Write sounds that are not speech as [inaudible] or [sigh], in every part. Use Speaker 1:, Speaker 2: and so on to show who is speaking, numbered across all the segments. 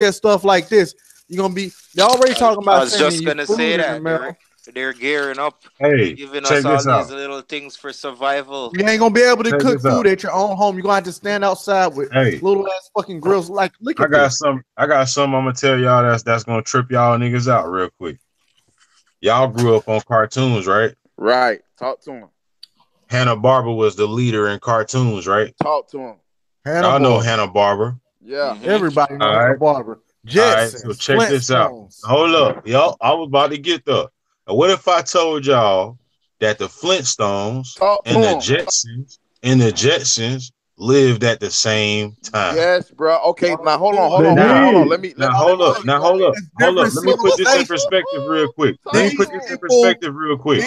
Speaker 1: at stuff like this, you're gonna be. They're already talking about.
Speaker 2: I was just gonna say that they're, they're, gearing up,
Speaker 3: hey,
Speaker 2: giving us all these out. little things for survival.
Speaker 1: You ain't gonna be able to check cook food out. at your own home. You're gonna have to stand outside with hey. little ass fucking grills. Like, look
Speaker 3: I got this. some. I got some. I'm gonna tell y'all that's that's gonna trip y'all niggas out real quick. Y'all grew up on cartoons, right?
Speaker 4: Right. Talk to him.
Speaker 3: Hanna Barbera was the leader in cartoons, right?
Speaker 4: Talk to him.
Speaker 3: Hanna Y'all know Hanna Barbera.
Speaker 4: Yeah.
Speaker 1: Mm-hmm. Everybody knows Hanna Barbera. Jetsons,
Speaker 3: All right, so check this out. Hold up, y'all. I was about to get there. what if I told y'all that the Flintstones Talk and the Jetsons and the Jetsons lived at the same time.
Speaker 4: Yes, bro. Okay, now hold on, hold on, hold on, hold on. Let me
Speaker 3: now hold up, now hold up, hold up. Let me put this in perspective real quick. Let me put this in perspective real quick.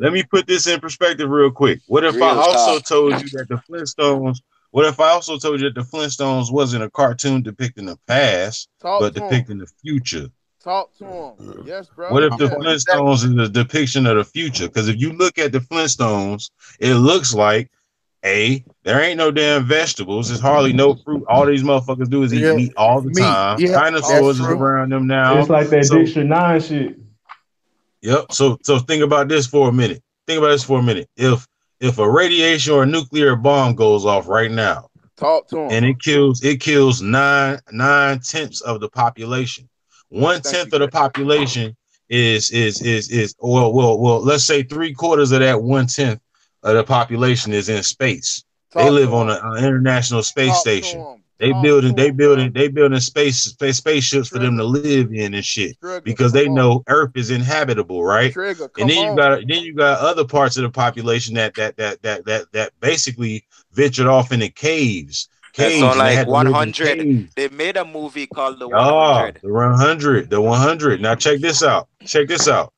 Speaker 3: Let me put this in perspective real quick. What if I also told you that the Flintstones? What if I also told you that the Flintstones wasn't a cartoon depicting the past, but depicting the future?
Speaker 4: Talk to him. Yes, bro.
Speaker 3: What if the Flintstones is a depiction of the future? Because if you look at the Flintstones, it looks like a, there ain't no damn vegetables. There's hardly no fruit. All these motherfuckers do is eat yeah. meat all the meat. time. Yeah. Dinosaurs is around them now.
Speaker 5: It's like that so, District Nine shit.
Speaker 3: Yep. So so think about this for a minute. Think about this for a minute. If if a radiation or a nuclear bomb goes off right now,
Speaker 4: talk to him,
Speaker 3: and it kills it kills nine nine tenths of the population. One tenth of the population is is is is well well well. Let's say three quarters of that one tenth of the population is in space. Talk they live on an international space Talk station. They Talk building, they building, they building space, space spaceships Trigger. for them to live in and shit Trigger. because they on. know Earth is inhabitable, right? Trigger. and then on. you got then you got other parts of the population that that that that that that basically ventured off into caves.
Speaker 2: Caves, so like 100. They made a movie called the 100.
Speaker 3: Oh, the 100, the 100. Now check this out. Check this out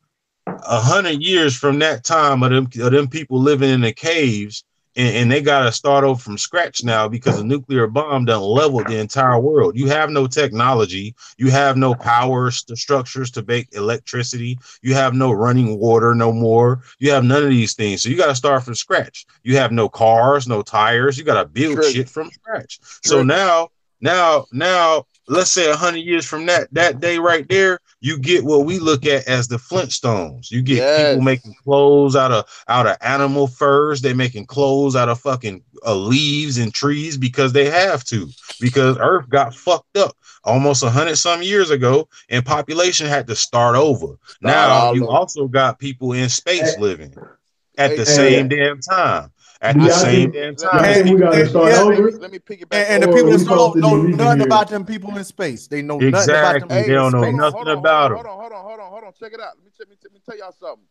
Speaker 3: a hundred years from that time of them, of them people living in the caves and, and they got to start over from scratch now because a nuclear bomb done leveled the entire world. You have no technology, you have no power st- structures to make electricity, you have no running water no more, you have none of these things. So you got to start from scratch. You have no cars, no tires, you got to build True. shit from scratch. True. So now, now, now let's say a hundred years from that that day right there, you get what we look at as the Flintstones. You get yes. people making clothes out of out of animal furs. They making clothes out of fucking uh, leaves and trees because they have to. Because Earth got fucked up almost a hundred some years ago, and population had to start over. Now you also got people in space living at the same damn time at the same damn time. And, we gotta start
Speaker 1: yeah, over. Let me pick it back. And, and the people that don't know nothing about them people in space. They know exactly. nothing about them.
Speaker 3: They don't know nothing
Speaker 4: hold on,
Speaker 3: about
Speaker 4: hold on. Hold on, hold on, hold on, Check it out. Let me, let me, let me tell y'all something.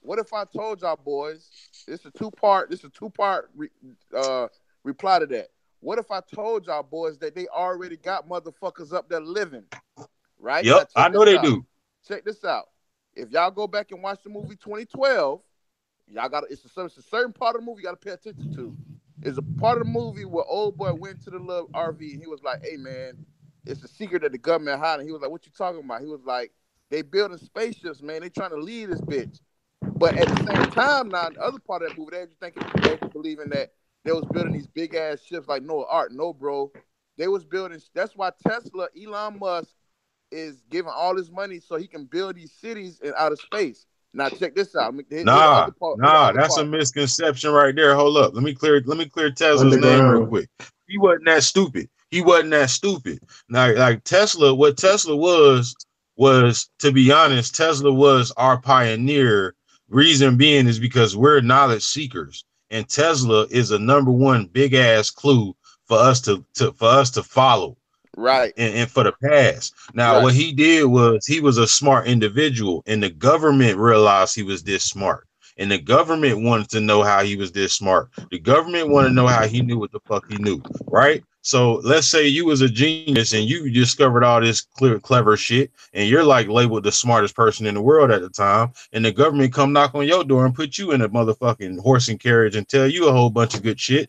Speaker 4: What if I told y'all boys? It's a two part. This is a two part re, uh, reply to that. What if I told y'all boys that they already got motherfuckers up there living? Right?
Speaker 3: Yep, I know they
Speaker 4: out.
Speaker 3: do.
Speaker 4: Check this out. If y'all go back and watch the movie 2012, Y'all got it's a, it's a certain part of the movie you got to pay attention to. It's a part of the movie where old boy went to the little RV and he was like, "Hey man, it's a secret that the government hiding." He was like, "What you talking about?" He was like, "They building spaceships, man. They trying to lead this bitch." But at the same time, now the other part of that movie, they just thinking, they believing that they was building these big ass ships like no art, no bro. They was building. That's why Tesla, Elon Musk, is giving all his money so he can build these cities in outer space. Now check this out.
Speaker 3: nah, part, nah, that's part. a misconception right there. Hold up. Let me clear. Let me clear Tesla's name real quick. He wasn't that stupid. He wasn't that stupid. Now, like Tesla, what Tesla was was, to be honest, Tesla was our pioneer. Reason being is because we're knowledge seekers, and Tesla is a number one big ass clue for us to, to for us to follow
Speaker 4: right.
Speaker 3: And, and, for the past. Now right. what he did was he was a smart individual and the government realized he was this smart. And the government wanted to know how he was this smart. The government wanted to know how he knew what the fuck he knew right? So let's say you was a genius and you discovered all this clear clever shit and you're like labeled the smartest person in the world at the time and the government come knock on your door and put you in a motherfucking horse and carriage and tell you a whole bunch of good shit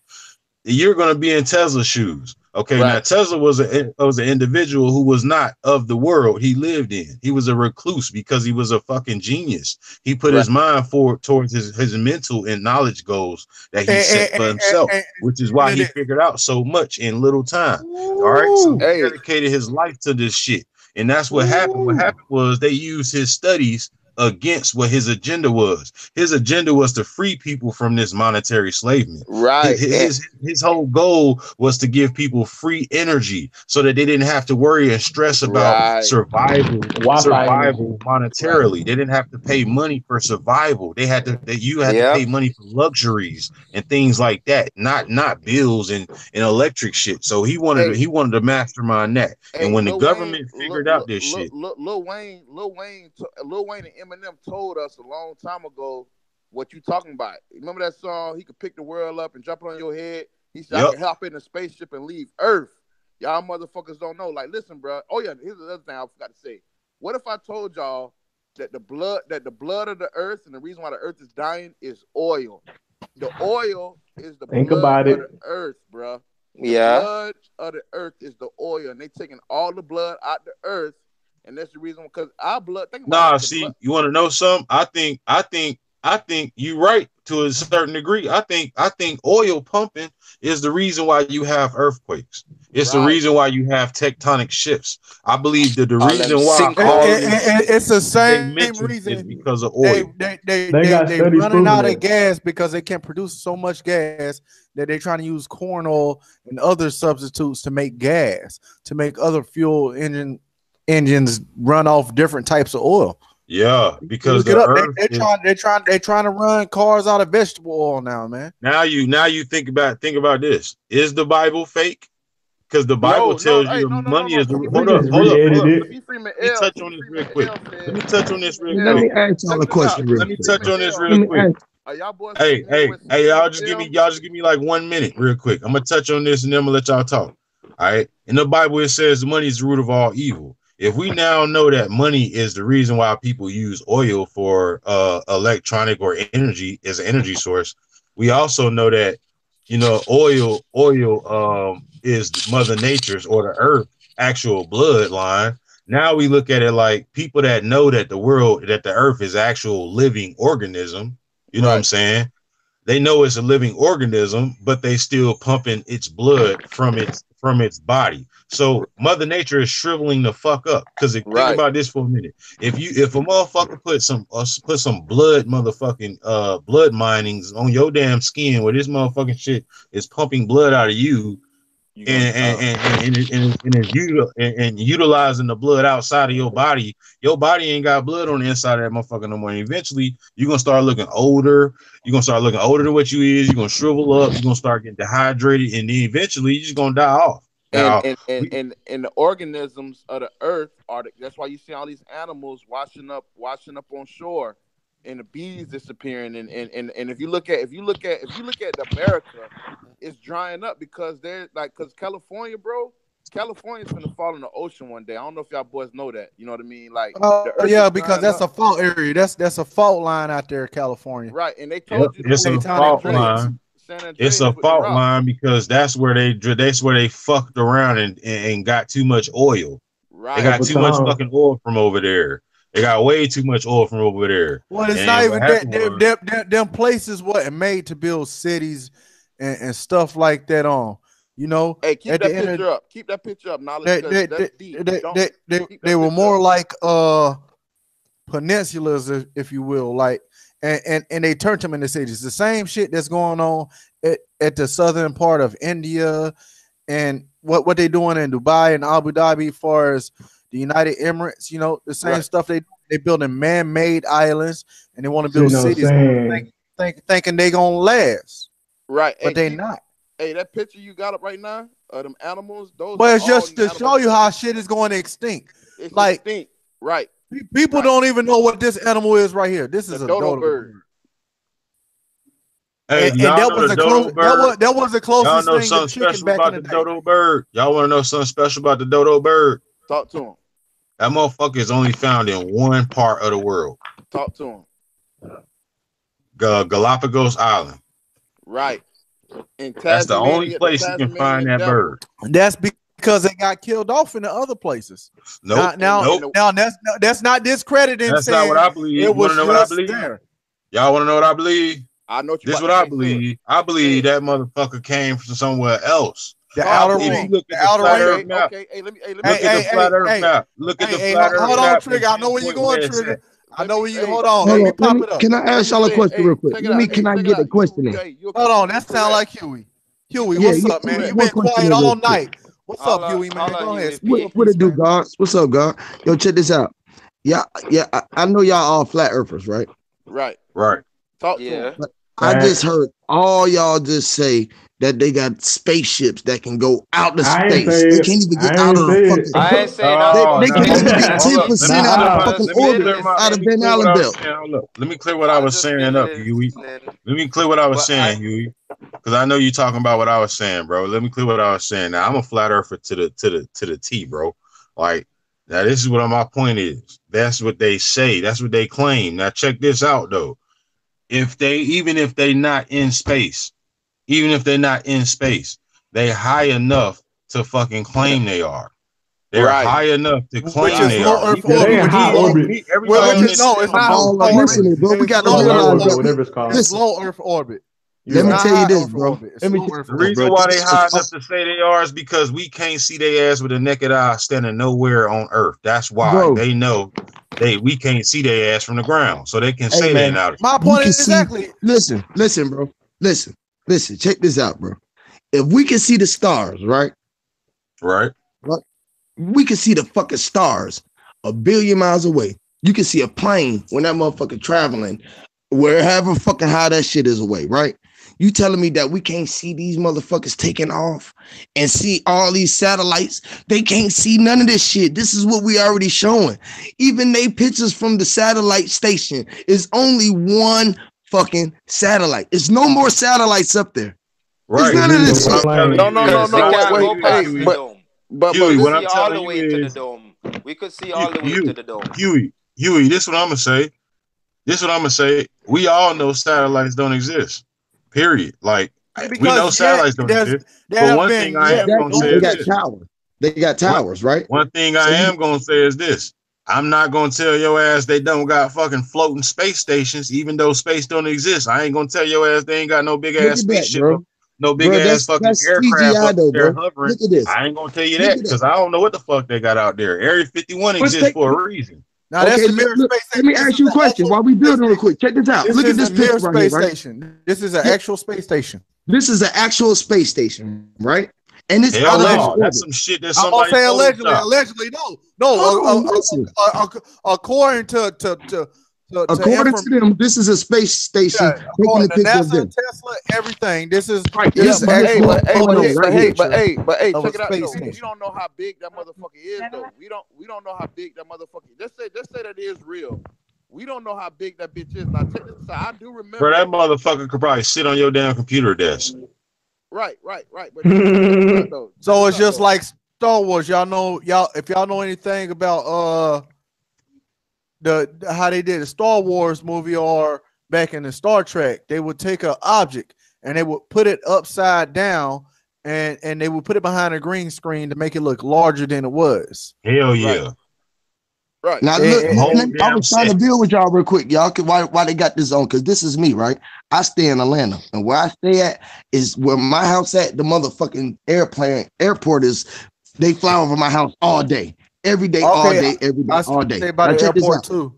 Speaker 3: you're going to be in tesla shoes Okay, right. now Tesla was a was an individual who was not of the world he lived in. He was a recluse because he was a fucking genius. He put right. his mind forward towards his, his mental and knowledge goals that he and, set and, for himself, and, which is why he figured out so much in little time. All right, so he dedicated his life to this shit, and that's what Ooh. happened. What happened was they used his studies against what his agenda was. His agenda was to free people from this monetary enslavement.
Speaker 4: Right.
Speaker 3: His, his, his whole goal was to give people free energy so that they didn't have to worry and stress about right. survival, survival monetarily. Right. They didn't have to pay money for survival. They had to that you had yep. to pay money for luxuries and things like that, not not bills and, and electric shit. So he wanted hey. to, he wanted to mastermind that. Hey, and when Lil the government Wayne, figured Lil, out this
Speaker 4: Lil,
Speaker 3: shit,
Speaker 4: Lil, Wayne, Lil Wayne, Lil Wayne and Eminem told us a long time ago what you talking about. Remember that song? He could pick the world up and drop it on your head. He said, yep. I can hop in a spaceship and leave Earth. Y'all motherfuckers don't know. Like, listen, bro. Oh yeah, here's the other thing I forgot to say. What if I told y'all that the blood that the blood of the earth and the reason why the earth is dying is oil. The oil is the
Speaker 5: Think
Speaker 4: blood
Speaker 5: about
Speaker 4: of
Speaker 5: it.
Speaker 4: the earth, bro.
Speaker 2: The yeah.
Speaker 4: blood of the earth is the oil, and they taking all the blood out the earth and that's the reason because our blood. Think
Speaker 3: nah, see, blood. you want to know something? I think, I think, I think you're right to a certain degree. I think, I think oil pumping is the reason why you have earthquakes. It's right. the reason why you have tectonic shifts. I believe that the oh, all reason why
Speaker 1: all it, it, it's the same reason
Speaker 3: is because of oil.
Speaker 1: They they they, they, they, they running out of gas because they can't produce so much gas that they're trying to use corn oil and other substitutes to make gas to make other fuel engine engines run off different types of oil.
Speaker 3: Yeah, because
Speaker 1: the they, are is, trying they're trying they're trying to run cars out of vegetable oil now, man.
Speaker 3: Now you now you think about think about this. Is the Bible fake? Because the Bible no, tells no, you hey, no, money is the hold up, hold up, hold up. Let me touch on this real quick. Let me touch on this real quick.
Speaker 6: Let me ask y'all a question.
Speaker 3: Let me touch on this real quick. Hey, hey, hey, y'all just give me y'all just give me like one minute real quick. I'm gonna touch on this and then I'm gonna let y'all talk. All right. In the Bible, it says money is the root of all evil if we now know that money is the reason why people use oil for uh, electronic or energy as an energy source, we also know that you know oil oil um, is Mother Nature's or the Earth actual bloodline. Now we look at it like people that know that the world that the Earth is actual living organism. You know right. what I'm saying? They know it's a living organism, but they still pumping its blood from its from its body. So Mother Nature is shriveling the fuck up. Because right. think about this for a minute. If you if a motherfucker put some uh, put some blood motherfucking uh blood minings on your damn skin where this motherfucking shit is pumping blood out of you. And and, and, and, and, and, and, and, and utilizing the blood outside of your body, your body ain't got blood on the inside of that motherfucker no more. And eventually, you're gonna start looking older. You're gonna start looking older than what you is. You're gonna shrivel up. You're gonna start getting dehydrated, and then eventually, you're just gonna die off.
Speaker 4: And, and, and, and, and, the organisms of the earth are the, that's why you see all these animals washing up washing up on shore and the bees disappearing and, and, and, and if you look at if you look at if you look at America, it's drying up because they're like because California, bro, California's gonna fall in the ocean one day. I don't know if y'all boys know that. You know what I mean? Like,
Speaker 1: oh yeah, because that's up. a fault area. That's that's a fault line out there, California.
Speaker 4: Right, and they told
Speaker 3: yep, you it's a fault line it's a fault line because that's where they that's where they fucked around and, and got too much oil. Right. They got too much fucking oil from over there. They got way too much oil from over there.
Speaker 1: Well, it's and not even that. Them, them, them, them, places what made to build cities and, and, stuff like that on. You know,
Speaker 4: hey, keep that picture of, up. Keep that picture up. Knowledge they, they,
Speaker 1: they, they, they, they, they were more up. like uh peninsulas, if you will, like and, and, and they turned them into cities. The same shit that's going on at, at the southern part of India and what, what they doing in Dubai and Abu Dhabi as far as the United Emirates, you know, the same right. stuff they they building man-made islands and they want to build you know cities think, think, thinking they gonna last.
Speaker 4: Right.
Speaker 1: But hey, they not.
Speaker 4: Hey, that picture you got up right now of them animals, those
Speaker 1: But it's just to show you how shit is going to extinct.
Speaker 4: It's
Speaker 1: like
Speaker 4: extinct. Right.
Speaker 1: People right. don't even know what this animal is right here. This is the a dodo, dodo bird.
Speaker 3: Hey, and, and that, was the close, that
Speaker 1: was that was the closest
Speaker 3: y'all know
Speaker 1: thing
Speaker 3: something special about the, the dodo bird. Y'all want to know something special about the dodo bird?
Speaker 4: Talk to him.
Speaker 3: That motherfucker is only found in one part of the world.
Speaker 4: Talk to him.
Speaker 3: Galapagos Island.
Speaker 4: Right. In
Speaker 3: That's the only place you can find that bird.
Speaker 1: That's because they got killed off in the other places.
Speaker 3: Nope.
Speaker 1: Now, now,
Speaker 3: nope.
Speaker 1: now that's that's not discrediting.
Speaker 3: That's not what I believe.
Speaker 1: It
Speaker 3: You
Speaker 1: was
Speaker 3: wanna know what I
Speaker 1: just
Speaker 3: believe?
Speaker 1: there.
Speaker 3: Y'all want to know what I believe?
Speaker 4: I know what you
Speaker 3: This
Speaker 4: about
Speaker 3: what I believe. I believe that motherfucker came from somewhere else.
Speaker 1: The outer ring.
Speaker 3: look
Speaker 1: The
Speaker 3: at the
Speaker 1: outer
Speaker 3: flat
Speaker 1: ring.
Speaker 3: Earth
Speaker 4: Okay,
Speaker 3: map.
Speaker 4: Hey, let me. Hey, let me.
Speaker 3: look
Speaker 1: Hey,
Speaker 3: at the
Speaker 1: hey,
Speaker 3: flat
Speaker 1: hey,
Speaker 3: Earth
Speaker 1: hey.
Speaker 3: map. Look at
Speaker 1: Hey,
Speaker 3: the
Speaker 1: hey,
Speaker 3: flat
Speaker 1: hold-
Speaker 3: Earth
Speaker 1: hold on,
Speaker 3: map.
Speaker 1: Trigger. I know where you
Speaker 3: Pinpoint
Speaker 1: going, Trigger.
Speaker 3: at.
Speaker 1: I know where you.
Speaker 4: Hey,
Speaker 1: Hold on.
Speaker 5: Hold
Speaker 1: Let me
Speaker 5: on,
Speaker 1: pop it up.
Speaker 5: Can I ask y'all a question
Speaker 4: hey,
Speaker 5: real quick? Let me, can I get
Speaker 4: it
Speaker 5: the
Speaker 4: out.
Speaker 5: question in?
Speaker 1: Hold on. That sound like Huey. Huey, what's up, man? You
Speaker 5: one
Speaker 1: been quiet all night. What's up,
Speaker 2: uh,
Speaker 1: Huey, man? Go ahead.
Speaker 5: What, what it do,
Speaker 1: man.
Speaker 5: guys? What's up, God? Yo, check this out. Yeah, yeah, I, I know y'all all flat earthers, right?
Speaker 4: Right.
Speaker 3: Right.
Speaker 4: Talk to
Speaker 2: Yeah.
Speaker 4: him.
Speaker 5: I just heard all y'all just say that they got spaceships that can go out to space. They can't even get out of the fucking.
Speaker 2: I ain't saying nothing.
Speaker 5: They, they
Speaker 3: now,
Speaker 5: can't
Speaker 3: hold
Speaker 5: even
Speaker 3: on,
Speaker 5: get ten percent
Speaker 3: Let
Speaker 5: out
Speaker 3: clear
Speaker 5: of
Speaker 3: my-
Speaker 5: fucking orbit
Speaker 3: my-
Speaker 5: out of
Speaker 3: me
Speaker 5: Van
Speaker 3: clear what
Speaker 5: Allen belt.
Speaker 3: saying. Hold up. Let me clear what I was saying up,
Speaker 2: listening.
Speaker 3: Huey. Let me clear what I was saying,
Speaker 2: I-
Speaker 3: Huey. Because I know you're talking about what I was saying, bro. Let me clear what I was saying. Now I'm a flat earther to the to the to the T, bro. Like now, this is what my point is. That's what they say. That's what they claim. Now check this out though. If they even if they're not in space, even if they're not in space, they high enough to fucking claim they are. They're
Speaker 4: Right.
Speaker 3: high enough to
Speaker 1: Which
Speaker 3: claim
Speaker 1: is
Speaker 3: they are.
Speaker 1: Earth orbit. which
Speaker 6: high orbit.
Speaker 1: Well, which is no, it's not
Speaker 3: this.
Speaker 1: Low
Speaker 5: I'm
Speaker 1: orbit.
Speaker 5: listening, bro. We got to
Speaker 1: low
Speaker 6: Low
Speaker 1: Earth
Speaker 5: realize
Speaker 6: orbit,
Speaker 5: that.
Speaker 6: whatever it's called.
Speaker 1: Low Earth orbit. It's
Speaker 5: let me tell you this, bro. Let me
Speaker 1: low
Speaker 5: tell
Speaker 1: Earth
Speaker 3: The reason
Speaker 5: bro.
Speaker 3: why they
Speaker 5: is
Speaker 3: high enough to say they are is because we can't see their ass with a naked eye standing nowhere on Earth. That's why
Speaker 5: Bro.
Speaker 3: they know they we can't see their ass from the ground, so they can
Speaker 5: Hey,
Speaker 3: say they're
Speaker 5: man.
Speaker 3: not.
Speaker 1: My point
Speaker 5: can
Speaker 1: is
Speaker 5: see-
Speaker 1: exactly.
Speaker 5: Listen, listen, bro. Listen, listen. Check this out, bro. If we can see the stars, right?
Speaker 3: Right?
Speaker 5: We can see the fucking stars a billion miles away. You can see a plane when that motherfucker traveling, wherever fucking how that shit is away, right? You telling me that we can't see these motherfuckers taking off and see all these satellites? They can't see none of this shit. This is what we already showing. Even they pictures from the satellite station is only one fucking satellite. It's no more satellites up there.
Speaker 3: Right.
Speaker 5: none of this
Speaker 3: What
Speaker 5: shit.
Speaker 4: No, no, no, no,
Speaker 2: they
Speaker 3: what
Speaker 4: wait,
Speaker 2: go
Speaker 3: telling you
Speaker 2: past
Speaker 3: is,
Speaker 2: the
Speaker 4: hey, but-
Speaker 2: dome.
Speaker 4: But,
Speaker 3: Huey,
Speaker 4: but
Speaker 3: what
Speaker 2: see
Speaker 3: I'm
Speaker 2: all
Speaker 3: telling
Speaker 2: the
Speaker 3: you
Speaker 2: way to the
Speaker 3: is-
Speaker 2: dome. We could see all the way
Speaker 3: you-
Speaker 2: to the dome.
Speaker 3: Huey, Huey, this what I'm gonna say. This what I'm gonna say. We all know satellites don't exist. Period. Like we know satellites don't exist. But one
Speaker 1: been
Speaker 3: thing I
Speaker 1: yet
Speaker 3: am gonna say
Speaker 5: they
Speaker 3: is
Speaker 5: got
Speaker 1: pictures.
Speaker 3: this.
Speaker 5: towers. They got towers, right?
Speaker 3: One thing I
Speaker 5: So you-
Speaker 3: am gonna say is this. I'm not gonna tell your ass they don't got fucking floating space stations, even though space don't exist. I ain't gonna tell your ass they ain't got no big ass
Speaker 5: at that,
Speaker 3: spaceship,
Speaker 5: bro.
Speaker 3: no big
Speaker 5: Bro,
Speaker 3: ass
Speaker 5: that's-
Speaker 3: fucking
Speaker 5: that's
Speaker 3: aircraft
Speaker 5: CGI
Speaker 3: up
Speaker 5: though,
Speaker 3: there
Speaker 5: bro.
Speaker 3: hovering.
Speaker 5: Look at this.
Speaker 3: I ain't gonna tell you
Speaker 5: Look
Speaker 3: that because I don't know what the fuck they got out there. Area 51
Speaker 5: Let's
Speaker 3: exists
Speaker 5: take-
Speaker 3: for a reason.
Speaker 1: Now that's
Speaker 5: Okay,
Speaker 1: the mirror
Speaker 5: look,
Speaker 1: space
Speaker 5: Let me
Speaker 1: station.
Speaker 5: ask you a question while we building real quick. Check this out.
Speaker 1: This
Speaker 5: Look at this
Speaker 1: mirror
Speaker 5: picture right here,
Speaker 1: space
Speaker 5: right?
Speaker 1: station. This is an
Speaker 5: Yeah.
Speaker 1: actual space station.
Speaker 5: This is an actual space station, right? And it's
Speaker 3: Hell
Speaker 5: out
Speaker 3: no, that's some shit that
Speaker 1: I'm gonna say allegedly. Allegedly, no, no.
Speaker 5: Hold
Speaker 1: uh,
Speaker 5: on,
Speaker 1: uh,
Speaker 5: listen.
Speaker 1: uh, uh, according to to to, to, to
Speaker 5: According
Speaker 1: inform-
Speaker 5: to them, this is a space station
Speaker 1: yeah,
Speaker 5: taking
Speaker 1: according
Speaker 5: a
Speaker 1: to
Speaker 5: picture of them.
Speaker 1: Tesla, everything. This is
Speaker 5: Right.
Speaker 1: this
Speaker 4: Yeah, but hey,
Speaker 1: actual
Speaker 4: but hey, but
Speaker 5: photo
Speaker 4: hey, but
Speaker 5: right
Speaker 4: hey, but hey, but hey, check it out
Speaker 1: space
Speaker 4: though.
Speaker 1: station.
Speaker 4: We don't know how big that motherfucker is though. We don't we don't know how big that motherfucker. Let's say let's say that is real. We don't know how big that bitch is. Now check this out. I do remember.
Speaker 3: Bro, that motherfucker could probably sit on your damn computer desk.
Speaker 4: Right, right, right. But [laughs] check this out, though.
Speaker 1: So it's just like Star Wars. Y'all know y'all if y'all know anything about uh the how they did the Star Wars movie or back in the Star Trek, they would take an object and they would put it upside down and and they would put it behind a green screen to make it look larger than it was.
Speaker 3: Hell yeah.
Speaker 4: right.
Speaker 5: Now
Speaker 1: Eh,
Speaker 5: look,
Speaker 3: whole
Speaker 5: let I
Speaker 3: damn
Speaker 5: was trying to deal with y'all real quick, y'all. Cause why why they got this on? Cause this is me, right? I stay in Atlanta, and where I stay at is where my house at. The motherfucking airplane airport is. They fly over my house all day, every day, all day, every day,
Speaker 1: I
Speaker 5: all day.
Speaker 1: say about
Speaker 5: Now
Speaker 1: the airport too.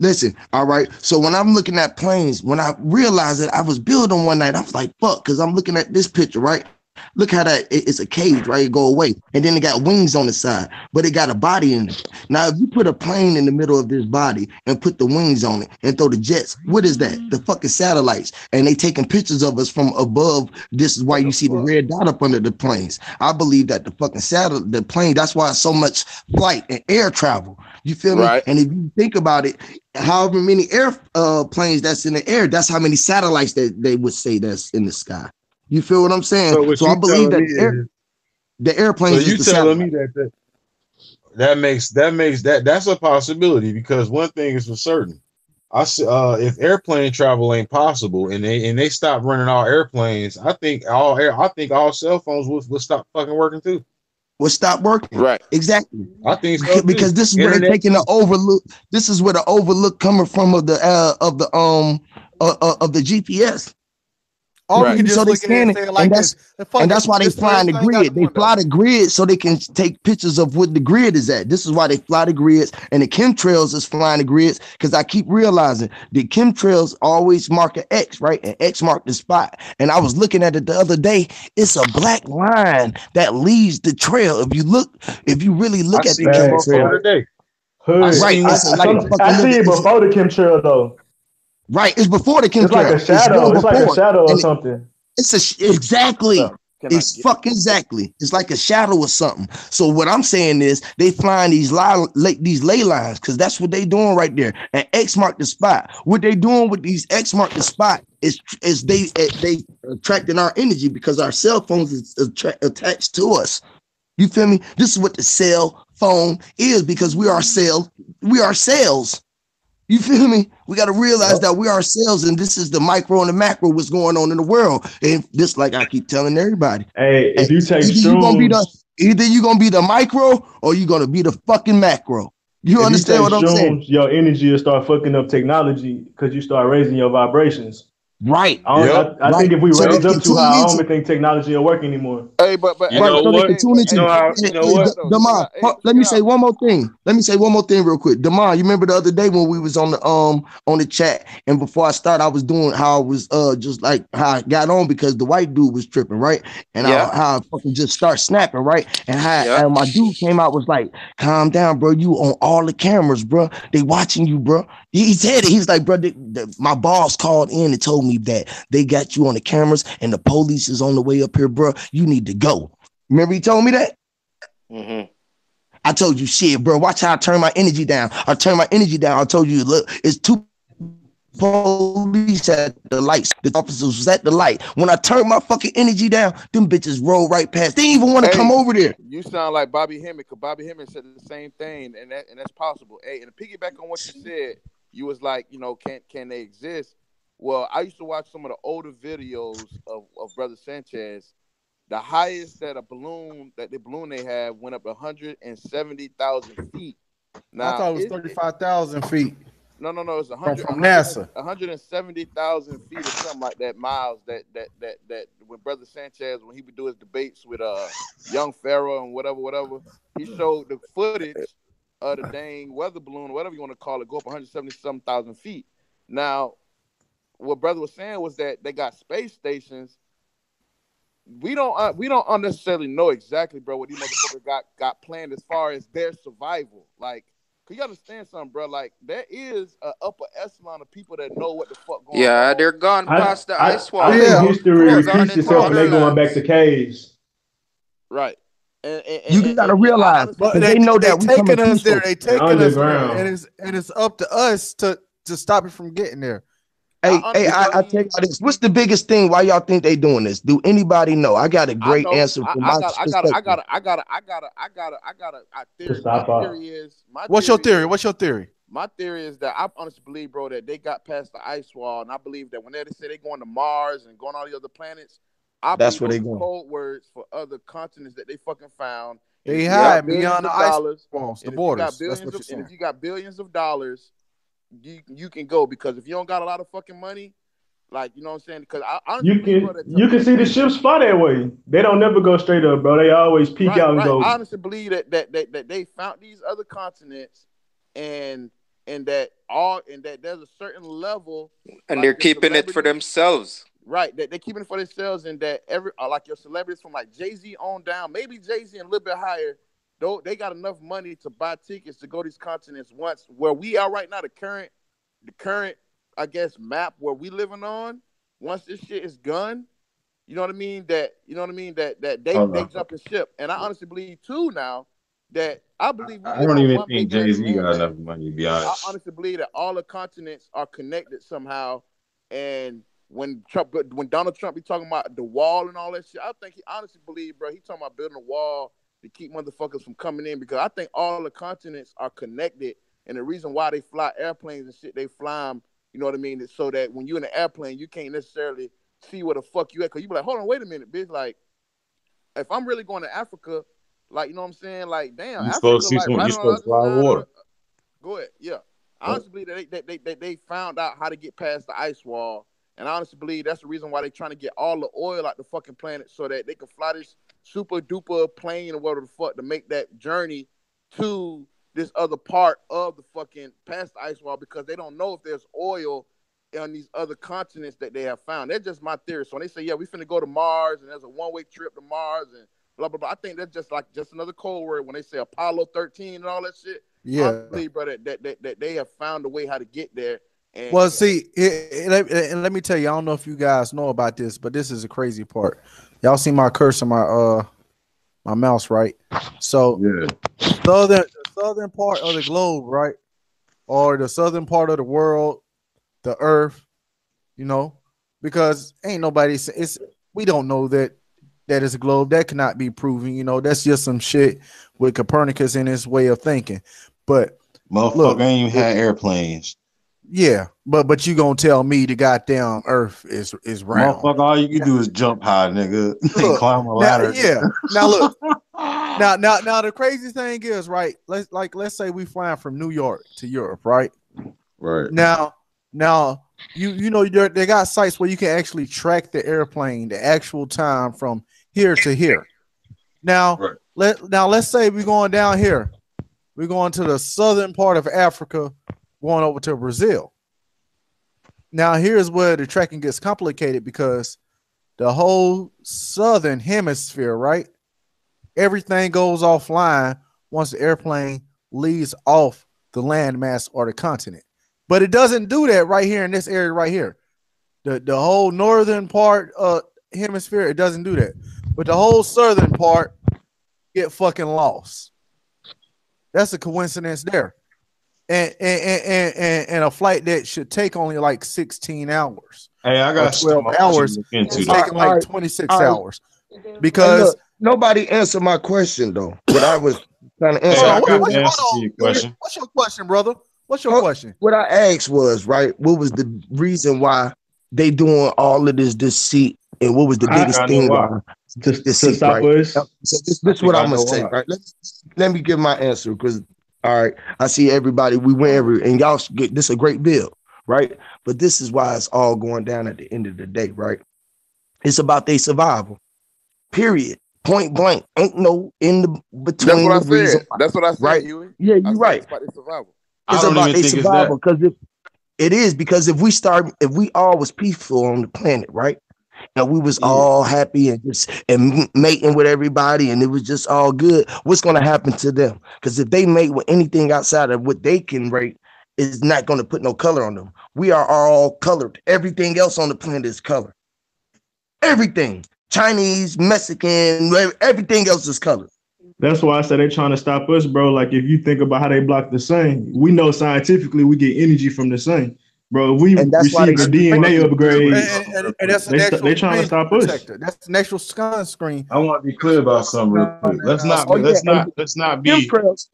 Speaker 5: Listen, all right. So when I'm looking at planes, when I realized that I was building one night, I was like, fuck, because I'm looking at this picture, right? Look how that it- it's a cage, right? It go away. And then it got wings on the side, but it got a body in it. Now, if you put a plane in the middle of this body and put the wings on it and throw the jets, what is that? The fucking satellites. And they taking pictures of us from above. This is why you see the red dot up under the planes. I believe that the fucking satellite, the plane, that's why so much flight and air travel. You feel me?
Speaker 4: Right.
Speaker 5: And if you think about it, however many air uh, planes that's in the air, that's how many satellites that they would say that's in the sky. You feel what I'm saying?
Speaker 3: So
Speaker 5: So, I believe that the, air,
Speaker 3: is-
Speaker 5: the
Speaker 3: So
Speaker 5: airplanes
Speaker 3: you telling
Speaker 5: satellite.
Speaker 3: me that, that that makes that makes that that's a possibility because one thing is for certain. I uh, if airplane travel ain't possible and they and they stop running all airplanes, I think all air, I think all cell phones will, will stop fucking working too.
Speaker 5: Will stop working.
Speaker 4: Right.
Speaker 5: Exactly.
Speaker 3: I think so
Speaker 5: because
Speaker 3: too.
Speaker 5: this is where they're taking the overlook. This is where the overlook coming from of the uh, of the um uh, uh, of the GPS.
Speaker 1: Or
Speaker 4: Right.
Speaker 1: we can just
Speaker 5: So they
Speaker 1: look at and
Speaker 5: it, and
Speaker 1: like
Speaker 5: that's-
Speaker 1: this. Fuck
Speaker 5: and that's why they
Speaker 1: this
Speaker 5: fly in the
Speaker 1: first thing out
Speaker 5: grid. They fly the grid so they can take pictures of what the grid is at. This is why they fly the grids, and the chemtrails is flying the grids. Because I keep realizing the chemtrails always mark an X, right? And X mark the spot. And I was looking at it the other day. It's a black line that leads the trail. If you look, if you really look
Speaker 3: I
Speaker 5: at
Speaker 3: see
Speaker 5: the
Speaker 3: that
Speaker 6: Facts,
Speaker 3: motherfucker
Speaker 6: Hood.
Speaker 3: I
Speaker 5: Right,
Speaker 3: seen
Speaker 5: it's like
Speaker 6: Some-
Speaker 5: a fucking
Speaker 6: I see it
Speaker 5: little-
Speaker 6: before the chemtrail though.
Speaker 5: Right, it's before the chemtrail.
Speaker 6: It's like a shadow.
Speaker 5: one
Speaker 6: It's like a shadow or
Speaker 5: And
Speaker 6: something.
Speaker 5: It's a exactly.
Speaker 6: Yeah.
Speaker 4: Can I
Speaker 5: It's
Speaker 4: get-
Speaker 5: fuck exactly. It's like a shadow or something. So what I'm saying is they flying these lie, lay, these ley lines because that's what they doing right there. And X mark the spot. What they doing with these X mark the spot is is they eh, they attracting our energy because our cell phones is attra- attached to us. You feel me? This is what the cell phone is because we are cells. We are cells. You feel me? We got to realize that we ourselves, and this is the micro and the macro. What's going on in the world? And this, like I keep telling everybody,
Speaker 6: Hey, if you take
Speaker 5: either you gonna be the either you gonna be the micro or you're gonna be the fucking macro. You
Speaker 6: if
Speaker 5: understand
Speaker 6: you
Speaker 5: what I'm saying?
Speaker 6: your energy will start fucking up technology because you start raising your vibrations.
Speaker 5: Right.
Speaker 6: I, don't,
Speaker 3: Yep.
Speaker 6: I, I think if we
Speaker 5: So
Speaker 6: raise up
Speaker 5: can
Speaker 6: too high, I don't
Speaker 5: into-
Speaker 6: even think technology will work anymore.
Speaker 4: Hey, but but
Speaker 3: You
Speaker 4: hey,
Speaker 3: know
Speaker 5: so they
Speaker 3: what?
Speaker 5: can tune into.
Speaker 3: You know how- you know what?
Speaker 5: D-
Speaker 4: Hey,
Speaker 5: let me say one more thing. Let me say one more thing real quick. Damon, you remember the other day when we was on the um on the chat, and before I start, I was doing how I was uh just like how I got on because the white dude was tripping, right? And
Speaker 2: Yeah.
Speaker 5: I, how I fucking just start snapping, right? And how
Speaker 2: Yeah.
Speaker 5: and my dude came out was like, "Calm down, bro. You on all the cameras, bro. They watching you, bro." He, he said it. He's like, "Bro, the, the- my boss called in and told me that they got you on the cameras and the police is on the way up here, bro. You need to go." Remember he told me that?
Speaker 2: Mhm.
Speaker 5: I told you, shit, bro. Watch how I turn my energy down. I turn my energy down. I told you, look, it's two police at the lights. The officers was at the light. When I turned my fucking energy down, them bitches rolled right past. They didn't even want to
Speaker 4: Hey.
Speaker 5: come over there.
Speaker 4: You sound like Bobby Hemmitt, because Bobby Hemmitt said the same thing, and that and that's possible. Hey, and to piggyback on what you said, you was like, you know, can can they exist? Well, I used to watch some of the older videos of, of Brother Sanchez. The highest that a balloon that the balloon they had went up 170,000 feet. Now,
Speaker 1: I thought it was thirty-five thousand feet.
Speaker 4: No, no, no. It's a hundred
Speaker 1: from NASA.
Speaker 4: One hundred and seventy thousand feet or something like that. Miles. That that that that. When Brother Sanchez, when he would do his debates with uh Young Pharaoh and whatever, whatever, he showed the footage of the dang weather balloon, whatever you want to call it, go up one hundred seventy some thousand feet. Now, what Brother was saying was that they got space stations. We don't uh, we don't unnecessarily know exactly, bro, what these motherfuckers got got planned as far as their survival. Like, can you understand something, bro? Like, there is a upper echelon of people that know what the fuck going
Speaker 2: Yeah,
Speaker 4: on.
Speaker 2: they're gone
Speaker 6: I,
Speaker 2: past the
Speaker 6: I,
Speaker 2: ice wall.
Speaker 6: I
Speaker 1: Yeah.
Speaker 6: think history
Speaker 2: Gone
Speaker 6: repeats
Speaker 2: into
Speaker 6: itself and they going back to caves.
Speaker 4: right. And, and,
Speaker 5: You gotta realize,
Speaker 1: But
Speaker 5: But
Speaker 1: they,
Speaker 5: they know
Speaker 1: they
Speaker 5: that we
Speaker 1: taking
Speaker 5: coming
Speaker 1: us there.
Speaker 5: peaceful.
Speaker 1: They taking us there, and it's and it's up to us to to stop it from getting there.
Speaker 5: Hey,
Speaker 4: I
Speaker 5: hey, I, I tell y'all this. What's the biggest thing? Why y'all think they doing this? Do anybody know? I got a
Speaker 4: I
Speaker 5: great
Speaker 4: know-
Speaker 5: answer
Speaker 4: I,
Speaker 5: from
Speaker 4: I
Speaker 5: my
Speaker 4: got, I got, I got, I got, I got, I got, I got a theory.
Speaker 6: Stop
Speaker 4: My theory is, my
Speaker 1: What's your theory?
Speaker 4: is-
Speaker 1: What's your theory?
Speaker 4: My theory is that I honestly believe, bro, that they got past the ice wall, and I believe that when they say they're going to Mars and going all the other planets, I
Speaker 5: That's where they
Speaker 4: those are
Speaker 5: going.
Speaker 4: code words for other continents that they fucking found.
Speaker 1: They
Speaker 4: had you
Speaker 1: hide beyond the
Speaker 4: of
Speaker 1: ice
Speaker 4: dollars,
Speaker 1: walls, the
Speaker 4: and you got
Speaker 1: borders. That's
Speaker 4: billions
Speaker 1: what you're
Speaker 4: of, and
Speaker 1: saying.
Speaker 4: if you got billions of dollars, you you can go because if you don't got a lot of fucking money, like you know what I'm saying, because I honestly
Speaker 6: You can you can see the ships fly that way. They don't never go straight up, bro. They always peek
Speaker 4: right,
Speaker 6: out and
Speaker 4: right.
Speaker 6: go.
Speaker 4: I honestly believe that, that that that they found these other continents and and that all and that there's a certain level
Speaker 2: And
Speaker 4: like
Speaker 2: they're keeping it for themselves.
Speaker 4: Right that they're keeping it for themselves and that every uh, like your celebrities from like Jay-Z on down, maybe Jay-Z and a little bit higher, though they got enough money to buy tickets to go to these continents once where we are right now, the current the current I guess map where we living on, once this shit is gone, you know what I mean? That you know what I mean? That that they
Speaker 3: Uh-huh.
Speaker 4: they jump and ship. And I honestly believe too now that I believe we
Speaker 3: I don't even think Jay Z got enough money to be honest, I
Speaker 4: honestly believe that all the continents are connected somehow. And when Trump, when Donald Trump be talking about the wall and all that shit, I think he honestly believe, bro, he talking about building a wall to keep motherfuckers from coming in because I think all the continents are connected And the reason why they fly airplanes and shit, they fly them, you know what I mean? It's so that when you're in an airplane, you can't necessarily see where the fuck you at. Cause you be like, hold on, wait a minute, bitch. Like, if I'm really going to Africa, like, you know what I'm saying? Like, damn,
Speaker 3: You
Speaker 4: Africa,
Speaker 3: supposed to see
Speaker 4: like, right
Speaker 3: you supposed to fly water.
Speaker 4: Go ahead, yeah. I honestly believe that they, they, they, they found out how to get past the ice wall. And I honestly believe that's the reason why they're trying to get all the oil out the fucking planet so that they can fly this super duper plane or whatever the fuck to make that journey to this other part of the fucking past ice wall because they don't know if there's oil on these other continents that they have found. That's just my theory. So when they say, yeah, we finna go to Mars and there's a one way trip to Mars and blah blah blah. I think that's just like just another code word when they say Apollo 13 and all that shit. I
Speaker 1: Yeah.
Speaker 4: believe, brother, that, that, that they have found a way how to get there. And
Speaker 1: Well, see, it, it- let- and let me tell you, I don't know if you guys know about this, but this is a crazy part. Y'all see my cursor, my uh, my mouse, right? So
Speaker 3: Yeah.
Speaker 1: southern, the southern part of the globe, right, or the southern part of the world, the Earth, you know, because ain't nobody. It's we don't know that that is a globe. That cannot be proven. You know, that's just some shit with Copernicus and his way of thinking. But
Speaker 3: Motherfucker
Speaker 1: Look,
Speaker 3: ain't even had airplanes.
Speaker 1: Yeah, but but you gonna tell me the goddamn Earth is is round?
Speaker 3: Motherfucker, all you can do is jump high, nigga. [laughs] and
Speaker 1: Look,
Speaker 3: climb a
Speaker 1: Now,
Speaker 3: ladder.
Speaker 1: yeah. Now look. [laughs] now now now the crazy thing is right. Let's like let's say we flying from New York to Europe, right?
Speaker 3: Right.
Speaker 1: Now now you you know they're- they got sites where you can actually track the airplane, the actual time from here to here. Now
Speaker 3: Right.
Speaker 1: let now let's say we're going down here. We're going to the southern part of Africa, going over to Brazil. Now here's where the tracking gets complicated because the whole southern hemisphere, right? Everything goes offline once the airplane leaves off the landmass or the continent. But it doesn't do that right here in this area right here. The the whole northern part uh hemisphere, it doesn't do that. But the whole southern part get fucking lost. That's a coincidence there. And and, and, and, and, and a flight that should take only like 16 hours.
Speaker 3: Hey, I got
Speaker 1: 12 hours.
Speaker 3: into
Speaker 1: It's
Speaker 3: that.
Speaker 1: taking like
Speaker 5: Alright,
Speaker 1: 26
Speaker 5: alright.
Speaker 1: hours. Because
Speaker 5: look, nobody answered my question though. What I was trying to
Speaker 3: Hey,
Speaker 5: answer.
Speaker 3: I
Speaker 1: Hold on, what-
Speaker 3: the
Speaker 1: hold
Speaker 3: answer to
Speaker 1: on.
Speaker 3: your question.
Speaker 1: What's your question, brother? What's your
Speaker 5: Oh,
Speaker 1: question?
Speaker 5: what I asked was right. What was the reason why they doing all of this deceit, and what was the biggest
Speaker 6: I know
Speaker 5: thing?
Speaker 6: why.
Speaker 5: why?
Speaker 6: To, to
Speaker 5: Deceit,
Speaker 6: stop
Speaker 5: right?
Speaker 6: us.
Speaker 5: So this, this is what I'm gonna say.
Speaker 3: why.
Speaker 5: Right? Let, let me give my answer because all right, I see everybody. We went every and y'all get this a great bill, right? But this is why it's all going down at the end of the day, right? It's about their survival. Period. Point blank. Ain't no in the between.
Speaker 4: That's
Speaker 5: between
Speaker 4: what I
Speaker 5: the reason.
Speaker 4: said. That's what I said,
Speaker 5: Right.
Speaker 4: Huey.
Speaker 5: Yeah, you're right.
Speaker 4: It's about their survival.
Speaker 3: I
Speaker 5: It's
Speaker 3: don't
Speaker 5: about
Speaker 3: even
Speaker 5: their
Speaker 3: think it's that.
Speaker 5: survival because if it is because if we start if we all was peaceful on the planet, right? And we was
Speaker 3: Yeah.
Speaker 5: all happy and just and mating with everybody and it was just all good. What's gonna happen to them? Because if they mate with anything outside of what they can rate, is not gonna put no color on them. We are all colored. Everything else on the planet is color. Everything. Chinese, Mexican, everything else is colored.
Speaker 6: That's why I said they're trying to stop us, bro. Like if you think about how they block the sun, we know scientifically we get energy from the sun, bro. If we
Speaker 5: And that's why
Speaker 6: receive a DNA upgrade,
Speaker 1: and- and- and that's
Speaker 6: They st-
Speaker 1: actual
Speaker 6: they trying to stop us.
Speaker 1: protector. That's an actual sunscreen.
Speaker 3: I want to be clear about something real quick. Let's oh, not.
Speaker 5: Oh, yeah,
Speaker 3: let's
Speaker 5: and
Speaker 3: not. Let's not be.
Speaker 5: chemtrails.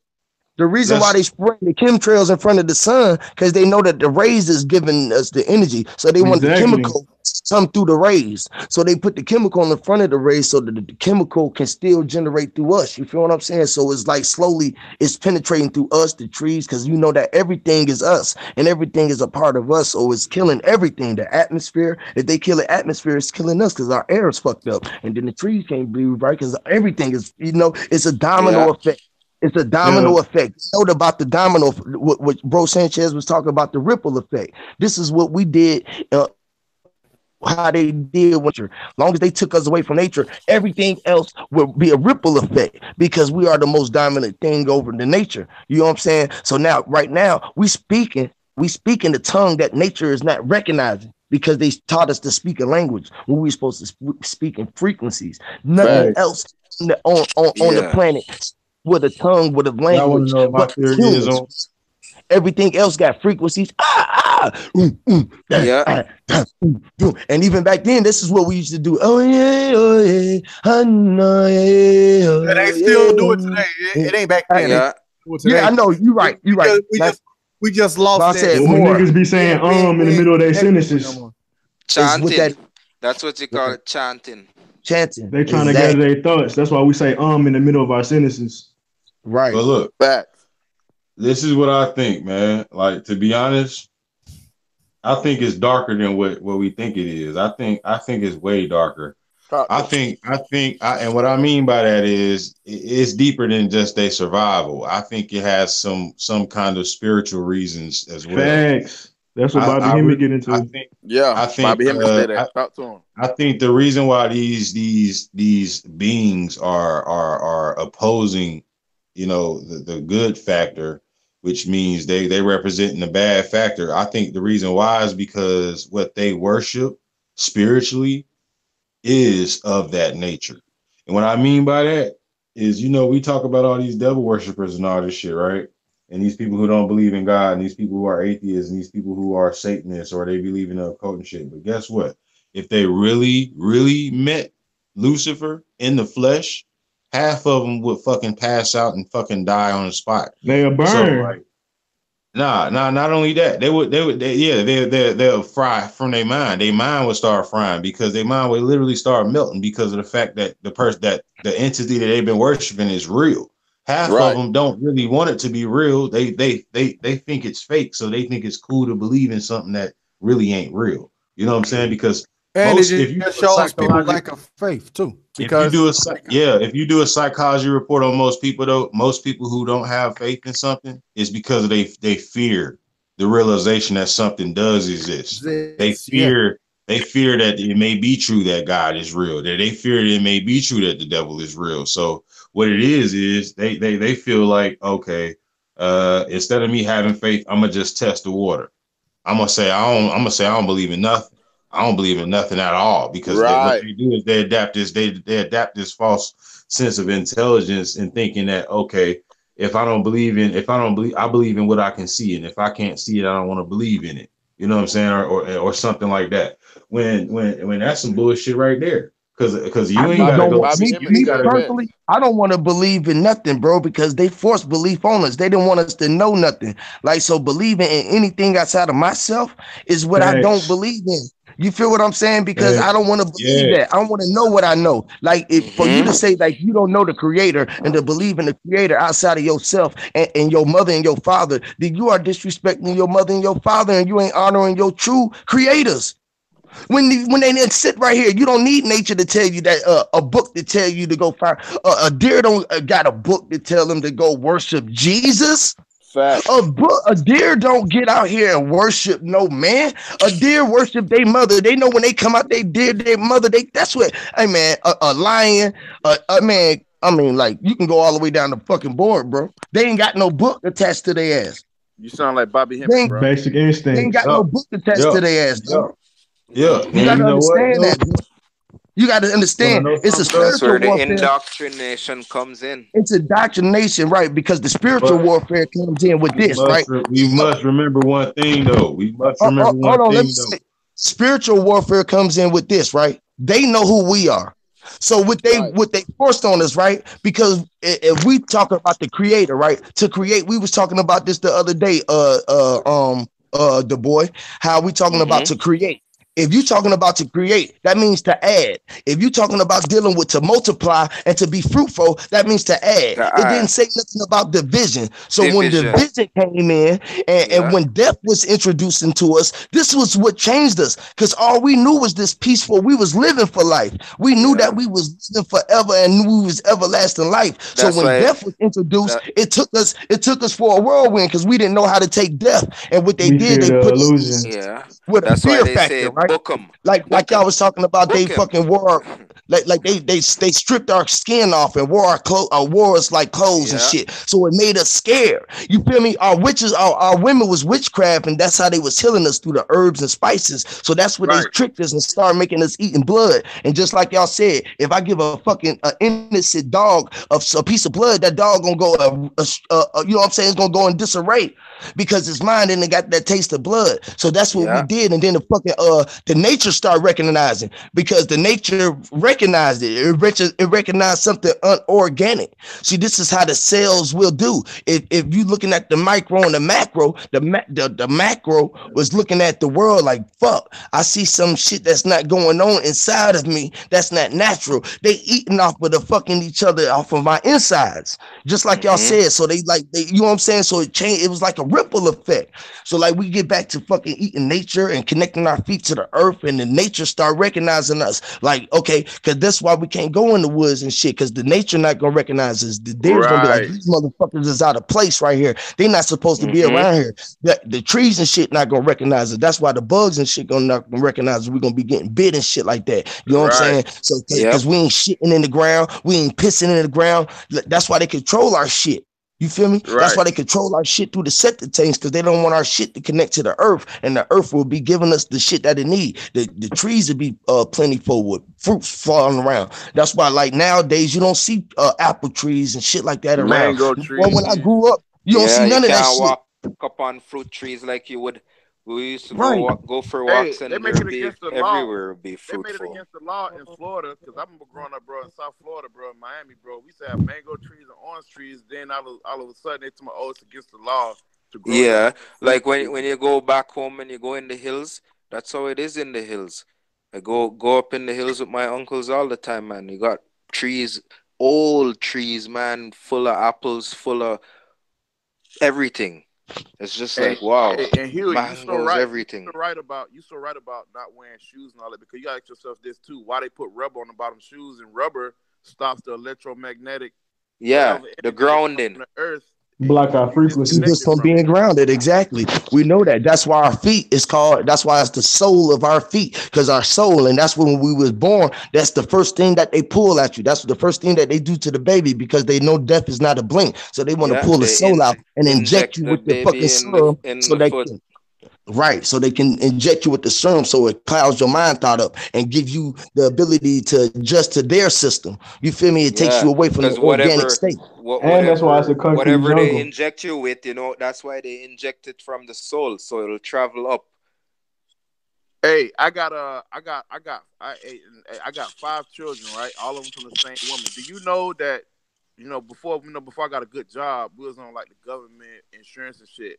Speaker 5: The reason why they spray the chemtrails in front of the sun because they know that the rays is giving us the energy. So they want the chemical to come through the rays. So they put the chemical in the front of the rays so that the chemical can still generate through us. You feel what I'm saying? So it's like slowly it's penetrating through us, the trees, because you know that everything is us and everything is a part of us. So it's killing everything. The atmosphere. If they kill the atmosphere, it's killing us because our air is fucked up. And then the trees can't breathe right because everything is, you know, it's a domino
Speaker 4: Yeah.
Speaker 5: effect. It's a domino
Speaker 3: Yeah.
Speaker 5: effect. You know about the domino, what, what Bro Sanchez was talking about, the ripple effect. This is what we did, uh, how they did with nature. long as they took us away from nature, everything else will be a ripple effect because we are the most dominant thing over the nature. You know what I'm saying? So now, right now, we speaking, we speak in the tongue that nature is not recognizing because they taught us to speak a language when we were supposed to sp- speak in frequencies. Nothing
Speaker 6: Right.
Speaker 5: else on, on, on, on the planet with a tongue, with a language.
Speaker 3: to know what my
Speaker 5: but
Speaker 3: theory
Speaker 5: humans.
Speaker 3: is on?
Speaker 5: Everything else got frequencies. Ah, ah, mm, mm, ah,
Speaker 2: Yeah.
Speaker 5: ah, ah, mm. And even back then, this is what we used to do. Oh yeah, oh yeah, I know, yeah, oh,
Speaker 1: They still do it today. It, it ain't back then.
Speaker 2: Yeah.
Speaker 5: Yeah, I know you're right. You're right.
Speaker 1: We just, we just lost.
Speaker 5: I said
Speaker 6: When
Speaker 5: more.
Speaker 6: niggas be saying um in the middle of their sentences,
Speaker 2: Chanting.
Speaker 5: that-
Speaker 2: That's what you call it, chanting.
Speaker 5: chanting.
Speaker 6: they trying to gather their thoughts. That's why we say um in the middle of our sentences.
Speaker 5: Right.
Speaker 3: But look,
Speaker 4: Facts.
Speaker 3: this is what I think, man. Like to be honest, I think it's darker than what what we think it is. I think I think it's way darker. I think I think I, and what I mean by that is it's deeper than just a survival. I think it has some some kind of spiritual reasons as well.
Speaker 6: Facts. That's what
Speaker 3: I-
Speaker 6: Bobby
Speaker 3: I
Speaker 6: Hemming get into.
Speaker 3: I think
Speaker 4: Yeah,
Speaker 3: I think,
Speaker 4: Bobby Hemming
Speaker 3: uh,
Speaker 4: say that. Talk to him.
Speaker 3: I think the reason why these these these beings are are are opposing, you know, the, the good factor, which means they they representing the bad factor. I think the reason why is because what they worship spiritually is of that nature. And what I mean by that is, you know, we talk about all these devil worshippers and all this shit, right? And these people who don't believe in God, and these people who are atheists, and these people who are Satanists, or they believe in a occult and shit. But guess what? If they really, really met Lucifer in the flesh, half of them would fucking pass out and fucking die on the spot.
Speaker 6: They'll burn.
Speaker 3: So like, nah, nah. Not only that, they would, they would, they, yeah, they, they, they'll fry from their mind. Their mind would start frying because their mind would literally start melting because of the fact that the person, that the entity that they've been worshiping is real. Half
Speaker 4: Right.
Speaker 3: of them don't really want it to be real. They, they, they, they think it's fake, so they think it's cool to believe in something that really ain't real. You know what I'm saying? Because
Speaker 1: And
Speaker 3: Most-
Speaker 1: it
Speaker 3: if you
Speaker 1: just
Speaker 3: do a
Speaker 1: shows people lack of faith too.
Speaker 3: If you do a psych- yeah, if you do a psychology report on most people though, most people who don't have faith in something is because they they fear the realization that something does exist. They
Speaker 1: it's- yeah.
Speaker 3: fear they fear that it may be true that God is real. That they fear that it may be true that the devil is real. So what it is is they they they feel like okay, uh, instead of me having faith, I'm gonna just test the water. I'm gonna say I don't. I'm gonna say I don't believe in nothing. I don't believe in nothing at all because they, what they do is they adapt this. They they adapt this false sense of intelligence and thinking that okay, if I don't believe in, if I don't believe, I believe in what I can see, and if I can't see it, I don't want to believe in it. You know what I'm saying, or or, or something like that. When when when that's some bullshit right there. Because because you
Speaker 5: I
Speaker 3: ain't
Speaker 5: just
Speaker 3: gotta
Speaker 5: don't
Speaker 3: go.
Speaker 5: want-
Speaker 4: Bobby
Speaker 5: me, me
Speaker 4: gotta
Speaker 5: personally, I don't want to believe in nothing, bro, because they forced belief on us. They didn't want us to know nothing. Like so, believing in anything outside of myself is what I don't believe in. You feel what I'm saying? Because
Speaker 3: Yeah.
Speaker 5: I don't want to believe
Speaker 3: Yeah.
Speaker 5: that. I want to know what I know. Like if for you to
Speaker 2: Mhm.
Speaker 5: say like you don't know the creator and to believe in the creator outside of yourself and, and your mother and your father, then you are disrespecting your mother and your father, and you ain't honoring your true creators. When you, when they didn't sit right here, you don't need nature to tell you that uh, a book to tell you to go find uh, a deer don't uh, got a book to tell them to go worship Jesus.
Speaker 4: Fact.
Speaker 5: A book, a deer don't get out here and worship no man. A deer worship their mother. They know when they come out, they deer their mother. They that's what. Hey man, a, a lion, a, a man. I mean, like you can go all the way down the fucking board, bro. They ain't got no book attached to their ass.
Speaker 4: You sound like Bobby
Speaker 5: They ain't-
Speaker 4: bro.
Speaker 6: Basic
Speaker 5: They ain't
Speaker 6: instinct.
Speaker 5: got no book attached
Speaker 3: Yeah.
Speaker 5: to their ass. Bro.
Speaker 3: Yeah,
Speaker 5: You gotta
Speaker 3: you know what,
Speaker 5: understand that. You got to understand.
Speaker 3: know
Speaker 5: It's a
Speaker 3: something?
Speaker 2: That's where the
Speaker 5: warfare.
Speaker 2: indoctrination comes in.
Speaker 5: It's indoctrination, right? Because the spiritual
Speaker 3: But-
Speaker 5: warfare comes in with this,
Speaker 3: must
Speaker 5: right?
Speaker 3: re- we must remember one thing though. We must
Speaker 5: Uh, uh,
Speaker 3: remember
Speaker 5: hold
Speaker 3: one
Speaker 5: on, let
Speaker 3: thing
Speaker 5: me
Speaker 3: though.
Speaker 5: say, spiritual warfare comes in with this, right? They know who we are. So what they
Speaker 4: Right.
Speaker 5: what they forced on us, right? Because if we talk about the creator, right? To create, we was talking about this the other day, uh uh um uh the boy, how we talking about to create. If you're talking about to create, that means to add. If you're talking about dealing with to multiply and to be fruitful, that means to add.
Speaker 2: To
Speaker 5: it
Speaker 2: add.
Speaker 5: didn't say nothing about division. So when
Speaker 2: Division.
Speaker 5: division came in and,
Speaker 2: Yeah.
Speaker 5: and when death was introduced into us, this was what changed us. Because all we knew was this peaceful. We was living for life. We knew
Speaker 2: Yeah.
Speaker 5: that we was living forever and knew we was everlasting life. So when
Speaker 2: why-
Speaker 5: death was introduced,
Speaker 2: that-
Speaker 5: it took us, it took us for a whirlwind because we didn't know how to take death. And what they
Speaker 6: We
Speaker 5: did, they
Speaker 6: the
Speaker 5: put us
Speaker 6: illusion.
Speaker 2: Yeah.
Speaker 5: with a
Speaker 2: That's
Speaker 5: fear factor,
Speaker 2: say
Speaker 5: right?
Speaker 2: Book 'em.
Speaker 5: Like like
Speaker 2: book
Speaker 5: y'all was talking about they
Speaker 2: Book 'em.
Speaker 5: fucking wore like like they they they stripped our skin off and wore our clothes uh, wore us like clothes and shit. So it made us scared. You feel me? Our witches, our, our women was witchcraft, and that's how they was healing us through the herbs and spices. So that's what they tricked us and started making us eating blood. And just like y'all said, if I give a fucking uh, innocent dog a, a piece of blood, that dog gonna go, uh, uh, you know what I'm saying? It's gonna go in disarray because his mind and it got that taste of blood. So that's what
Speaker 2: Yeah.
Speaker 5: we did, and then the fucking uh the nature started recognizing because the nature recognized it. It, it recognized something unorganic. See, this is how the cells will do. If if you looking at the micro and the macro, the ma- the, the macro was looking at the world like fuck. I see some shit that's not going on inside of me. That's not natural. They eating off of the fucking each other off of my insides, just like y'all
Speaker 2: Mhm.
Speaker 5: said. So they like they, you know what I'm saying. So it changed. It was like a ripple effect. So like we get back to fucking eating nature and connecting our feet to the earth, and the nature start recognizing us. Like okay, because that's why we can't go in the woods and shit. Because the nature not gonna recognize us. The deer's gonna be like these motherfuckers is out of place right here. They not supposed to be
Speaker 2: Mhm.
Speaker 5: around here. The, the trees and shit not gonna recognize us. That's why the bugs and shit gonna not gonna recognize us. We're gonna be getting bit and shit like that. You know what I'm saying?
Speaker 4: Right.
Speaker 5: So
Speaker 2: Yep.
Speaker 5: because we ain't shitting in the ground, we ain't pissing in the ground. That's why they control our shit. You feel me? That's why they control our shit through the septic tanks because they don't want our shit to connect to the earth, and the earth will be giving us the shit that it need. The the trees will be uh plentiful with fruits falling around. That's why like nowadays you don't see uh apple trees and shit like that around.
Speaker 4: Mango
Speaker 5: Well, when I grew up, you don't see none of that
Speaker 2: can't
Speaker 5: shit.
Speaker 2: walk up on fruit trees like you would. We used to
Speaker 5: Right.
Speaker 2: go walk, go for
Speaker 4: Hey,
Speaker 2: walks and
Speaker 4: they make it
Speaker 2: be
Speaker 4: against the law.
Speaker 2: everywhere would be
Speaker 4: They made it against the law in Florida because I remember growing up, bro, in South Florida, bro, in Miami, bro. We used to have mango trees and orange trees. Then all of, all of a sudden, they told me, "Oh, it's against the law to grow."
Speaker 2: Yeah,
Speaker 4: that
Speaker 2: like when when you go back home and you go in the hills, that's how it is in the hills. I go go up in the hills with my uncles all the time, man. You got trees, old trees, man, full of apples, full of everything. It's just like wow,
Speaker 4: Hey, and Hugh, you so right.
Speaker 2: everything.
Speaker 4: You so right about you so right about not wearing shoes and all that because you ask yourself this too: why they put rubber on the bottom shoes and rubber stops the electromagnetic
Speaker 2: Yeah, the
Speaker 4: energy that comes
Speaker 2: grounding.
Speaker 4: the earth.
Speaker 6: Block our frequency.
Speaker 4: Disconnected
Speaker 5: from being grounded. Exactly. We know that. That's why our feet is called. That's why it's the soul of our feet, because our soul, and that's when we was born. That's the first thing that they pull at you. That's the first thing that they do to the baby because they know death is not a blink. So they want to
Speaker 2: Yeah,
Speaker 5: pull the soul out and inject
Speaker 2: inject
Speaker 5: you with the fucking
Speaker 2: the in
Speaker 5: so
Speaker 2: the
Speaker 5: they can. Right, so they can inject you with the serum, so it clouds your mind thought up and give you the ability to adjust to their system. You feel me? It takes
Speaker 2: Yeah,
Speaker 5: you away from the
Speaker 2: because
Speaker 5: organic
Speaker 2: whatever
Speaker 5: state.
Speaker 2: what,
Speaker 6: And that's why it's a
Speaker 2: whatever
Speaker 6: concrete
Speaker 2: whatever they inject you with, you know, that's why they inject it from the soul, so it'll travel up.
Speaker 4: Hey, I got uh, I got, I got, I, I got five children, right? All of them from the same woman. Do you know that? You know, before you know, before I got a good job, we was on like the government insurance and shit.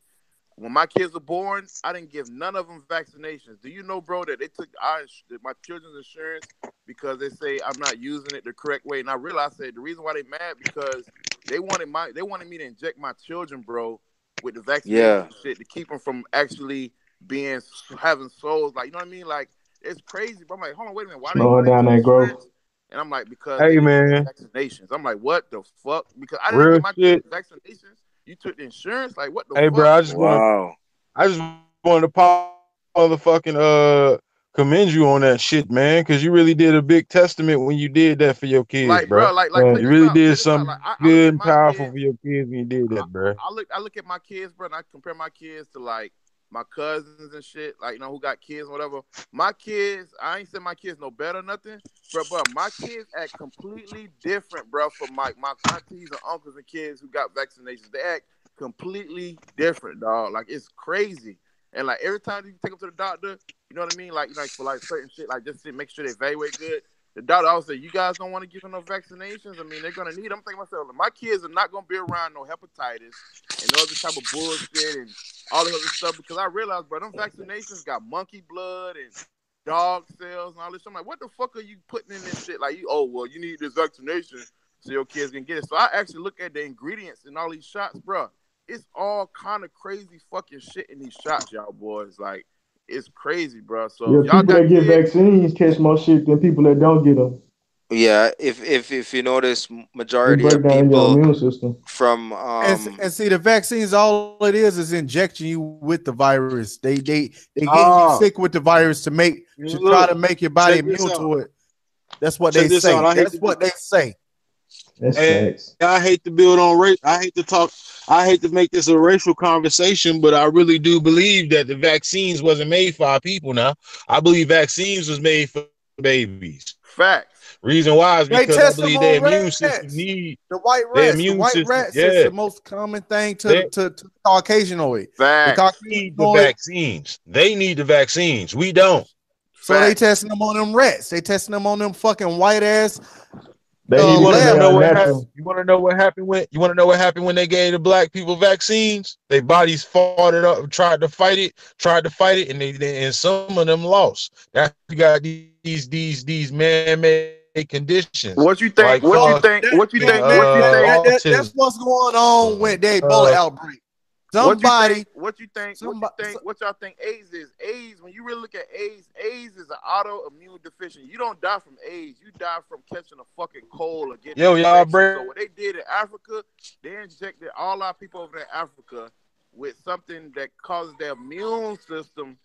Speaker 4: When my kids were born, I didn't give none of them vaccinations. Do you know, bro, that they took our, ins- my children's insurance because they say I'm not using it the correct way? And I realized that the reason why they mad because they wanted my, they wanted me to inject my children, bro, with the vaccination
Speaker 2: Yeah.
Speaker 4: shit to keep them from actually being having souls. Like you know what I mean? Like it's crazy. But I'm like, hold on, wait a minute. Why
Speaker 6: Slowing
Speaker 4: they why
Speaker 6: down
Speaker 4: they
Speaker 6: that
Speaker 4: do
Speaker 6: growth.
Speaker 4: And I'm like, because
Speaker 3: Hey,
Speaker 4: they didn't
Speaker 3: man.
Speaker 4: get vaccinations. I'm like, what the fuck? Because I didn't
Speaker 3: Real
Speaker 4: get my
Speaker 3: shit.
Speaker 4: vaccinations. You took the insurance. Like what the
Speaker 3: Hey,
Speaker 4: fuck?
Speaker 3: bro, I just want
Speaker 2: Wow.
Speaker 3: I just wanted to pop motherfucking uh commend you on that shit, man, because you really did a big testament when you did that for your kids,
Speaker 4: like,
Speaker 3: bro.
Speaker 4: bro, like, like,
Speaker 6: Yeah.
Speaker 3: You really
Speaker 4: out,
Speaker 3: did
Speaker 4: check this out.
Speaker 3: something
Speaker 4: Like, I, I
Speaker 3: good
Speaker 4: at
Speaker 3: and powerful
Speaker 4: kids-
Speaker 3: for your kids when you did that, bro.
Speaker 4: I look I look at my kids, bro, and I compare my kids to like my cousins and shit, like you know, who got kids whatever. My kids, I ain't saying my kids no better nothing, bro. My kids act completely different, bro, from my my aunties and uncles and kids who got vaccinations. They act completely different, dog. Like it's crazy. And like every time you take them to the doctor, you know what I mean? Like, you like for like certain shit, like just to make sure they evaluate good. The doctor always say, "You guys don't want to give them no vaccinations. I mean, they're gonna need." them. I'm thinking myself, my kids are not gonna be around no hepatitis and all this type of bullshit and all this other stuff because I realized, bro, them vaccinations got monkey blood and dog cells and all this. I'm like, what the fuck are you putting in this shit? Like, you, oh well, you need this vaccination so your kids can get it. So I actually look at the ingredients in all these shots, bro. It's all kind of crazy fucking shit in these shots, y'all boys. Like, it's crazy, bro. So
Speaker 6: Yeah,
Speaker 4: y'all
Speaker 6: people
Speaker 4: got
Speaker 6: that get
Speaker 4: kids,
Speaker 6: vaccines catch more shit than people that don't get them.
Speaker 2: Yeah, if if if you notice, majority
Speaker 6: break
Speaker 2: of people
Speaker 6: system.
Speaker 2: from
Speaker 1: and,
Speaker 2: um
Speaker 1: and see the vaccines, all it is is injecting you with the virus. They they they get
Speaker 3: Ah.
Speaker 1: you sick with the virus to make to
Speaker 3: Look,
Speaker 1: try to make your body immune to it. That's what
Speaker 3: Check
Speaker 1: they say.
Speaker 3: out. I hate
Speaker 1: That's what they say.
Speaker 6: That's
Speaker 3: Hey,
Speaker 6: facts.
Speaker 3: I hate to build on race. I hate to talk. I hate to make this a racial conversation, but I really do believe that the vaccines wasn't made for our people. Now, I believe vaccines was made for babies.
Speaker 4: Facts.
Speaker 3: Reason why is
Speaker 1: They
Speaker 3: because I
Speaker 1: test them
Speaker 3: believe their
Speaker 1: on
Speaker 3: immune
Speaker 1: rats.
Speaker 3: system need
Speaker 1: The white rats, the white
Speaker 3: system,
Speaker 1: rats
Speaker 3: yeah.
Speaker 1: is the most common thing to
Speaker 3: They-
Speaker 1: to, to Caucasianoid. The
Speaker 4: Facts.
Speaker 3: need the vaccines. They need the vaccines. We don't.
Speaker 1: So they testing them on them rats. They testing them on them fucking white ass.
Speaker 6: They
Speaker 1: Uh,
Speaker 3: You want to know what happened? You want to know what happened when you want to know what happened when they gave the black people vaccines? Their bodies fought it up, tried to fight it, tried to fight it, and they, they and some of them lost. That's you got these these these man-made conditions.
Speaker 4: What you think?
Speaker 3: Like,
Speaker 4: what you
Speaker 3: uh,
Speaker 4: think? What you think?
Speaker 3: uh,
Speaker 4: What you
Speaker 1: that-
Speaker 4: think?
Speaker 1: that- that- that's what's going on with their Ebola
Speaker 3: Uh,
Speaker 1: outbreak.
Speaker 4: What you think? What you think? What
Speaker 1: somebody-
Speaker 4: you think? What y'all think AIDS is? AIDS. When you really look at AIDS, AIDS is an autoimmune deficiency. You don't die from AIDS. You die from catching a fucking cold or getting.
Speaker 3: Yo,
Speaker 4: an
Speaker 3: y'all
Speaker 4: infection.
Speaker 3: break-
Speaker 4: So what they did in Africa, they injected all our people over there in Africa with something that causes their immune system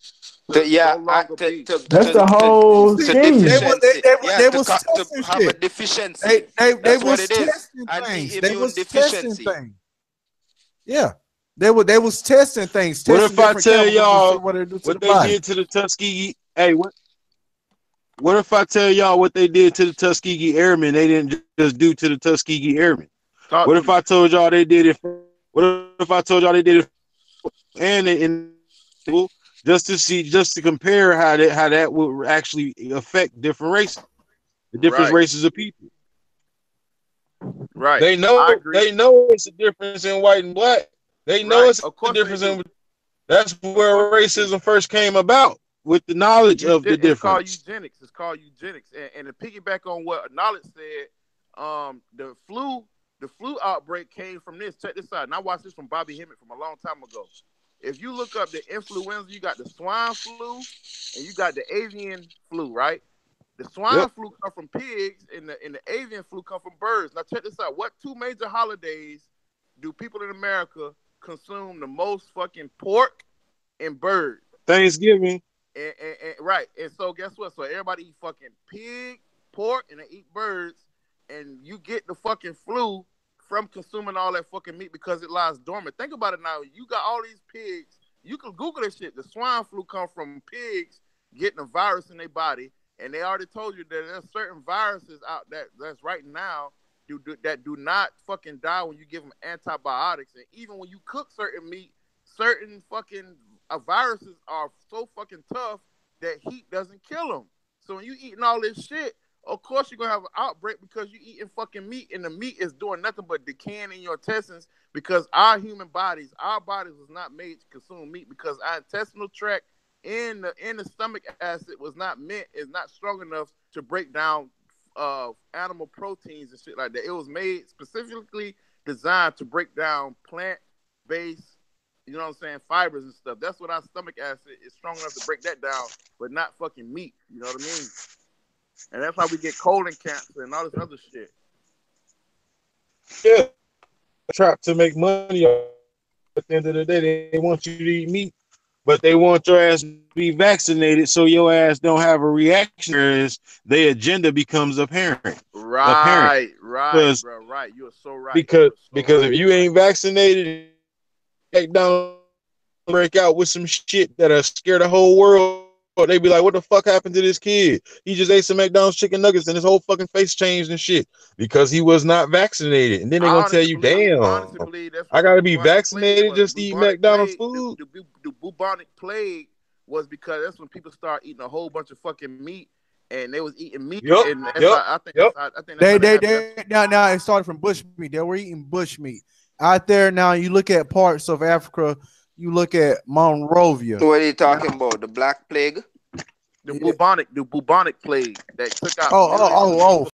Speaker 4: to
Speaker 2: To- yeah,
Speaker 4: no
Speaker 2: I-
Speaker 4: longer
Speaker 2: to- to-
Speaker 6: That's
Speaker 2: to-
Speaker 6: the whole
Speaker 2: to
Speaker 6: scheme.
Speaker 1: They
Speaker 2: deficiency.
Speaker 1: was- they- they-
Speaker 2: Yeah,
Speaker 1: they
Speaker 2: to
Speaker 1: was
Speaker 2: co- to
Speaker 1: testing
Speaker 2: have a
Speaker 1: shit.
Speaker 2: deficiency.
Speaker 1: they they, they
Speaker 2: That's what
Speaker 1: was
Speaker 2: it is.
Speaker 1: testing things. They
Speaker 2: Anti-immune
Speaker 1: was
Speaker 2: deficiency.
Speaker 1: testing things. Yeah, they were they was testing things.
Speaker 3: What if I tell y'all
Speaker 1: what they do to
Speaker 3: what
Speaker 1: the
Speaker 3: they
Speaker 1: body.
Speaker 3: did to the Tuskegee? Hey, what? What if I tell y'all what they did to the Tuskegee Airmen? They didn't just do to the Tuskegee Airmen.
Speaker 4: Talk
Speaker 3: What if. I told y'all they did it? For, what if I told y'all they did it? For, and in just to see, just to compare how that how that would actually affect different races, the different
Speaker 4: Right.
Speaker 3: races of people.
Speaker 4: right?
Speaker 3: They know they know it's a difference in white and black. They know
Speaker 4: Right.
Speaker 3: it's
Speaker 4: course
Speaker 3: difference in. That's where racism first came about with the knowledge of the
Speaker 4: Eugen- It's called
Speaker 3: difference.
Speaker 4: eugenics. It's called eugenics. And, and to piggyback on what Knowledge said, um, the flu, the flu outbreak came from this. Check this out. And I watched this from Bobby Hemmitt from a long time ago. If you look up the influenza, you got the swine flu and you got the avian flu, right? The swine
Speaker 3: Yep.
Speaker 4: flu come from pigs and the and the avian flu come from birds. Now check this out. What two major holidays do people in America consume the most fucking pork and bird?
Speaker 3: Thanksgiving.
Speaker 4: And, and, and- right, and so guess what? So everybody eat fucking pig, pork, and they eat birds, and you get the fucking flu from consuming all that fucking meat because it lies dormant. Think about it now. You got all these pigs. You can Google this shit. The swine flu come from pigs getting a virus in their body, and they already told you that there's certain viruses out that that's right now do, do that do not fucking die when you give them antibiotics, and even when you cook certain meat, certain fucking uh, viruses are so fucking tough that heat doesn't kill them. So when you eating all this shit, of course you're gonna have an outbreak because you eating fucking meat, and the meat is doing nothing but decaying in your intestines. Because our human bodies, our bodies was not made to consume meat because our intestinal tract in the in the stomach acid was not meant is not strong enough to break down uh animal proteins and shit like that. It was made specifically designed to break down plant based you know what I'm saying, fibers and stuff. That's what our stomach acid is strong enough to break that down, but not fucking meat. You know what I mean? And that's why we get colon cancer and all this other shit.
Speaker 3: Yeah. Trap to make money. At the end of the day, they want you to eat meat, but they want your ass to be vaccinated so your ass don't have a reaction. Whereas their agenda becomes apparent.
Speaker 4: Right, right,
Speaker 3: Because-
Speaker 4: bro, right. You are so right.
Speaker 3: because
Speaker 4: so
Speaker 3: because
Speaker 4: right.
Speaker 3: if you ain't vaccinated, take down break out with some shit that'll scare the whole world. They be like, "What the fuck happened to this kid? He just ate some McDonald's chicken nuggets and his whole fucking face changed and shit because he was not vaccinated." And then they
Speaker 4: I
Speaker 3: gonna tell you,
Speaker 4: believe-
Speaker 3: "Damn,
Speaker 4: honestly
Speaker 3: I gotta be vaccinated just to eat McDonald's
Speaker 4: plague-
Speaker 3: food?"
Speaker 4: The, the, the bubonic plague was because that's when people start eating a whole bunch of fucking meat, and they was eating meat.
Speaker 3: Yup,
Speaker 4: and that's
Speaker 3: yup,
Speaker 4: how- I think
Speaker 3: yup.
Speaker 4: that's how- I think
Speaker 1: They they they now now it started from bush meat. They were eating bush meat out there. Now you look at parts of Africa. You look at Monrovia.
Speaker 2: So what are you talking about? The Black Plague?
Speaker 4: the bubonic, the bubonic plague that took out.
Speaker 1: Oh oh oh oh